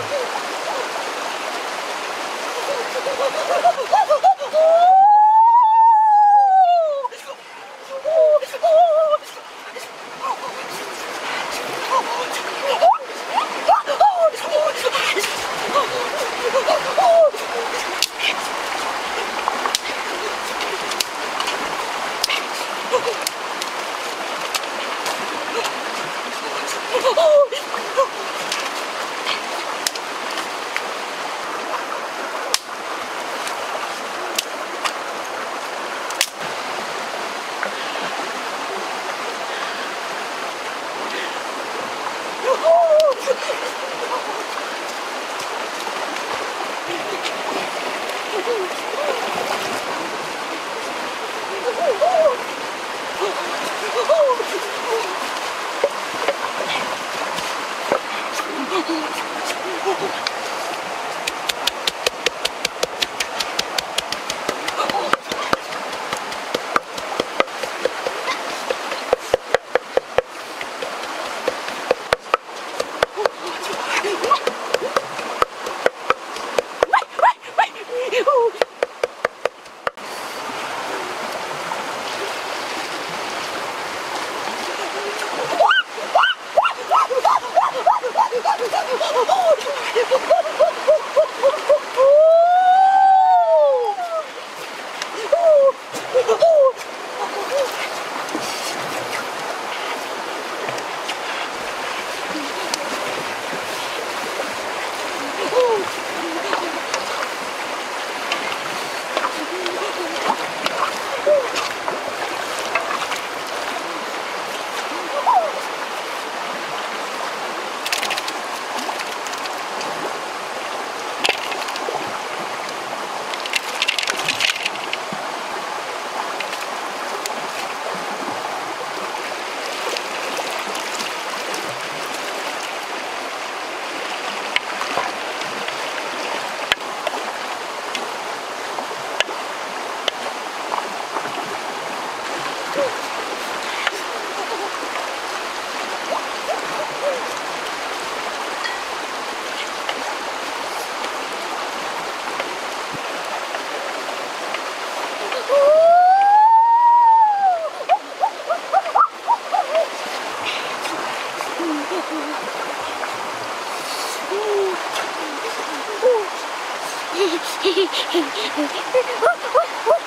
Oh, Oh, oh, oh, oh.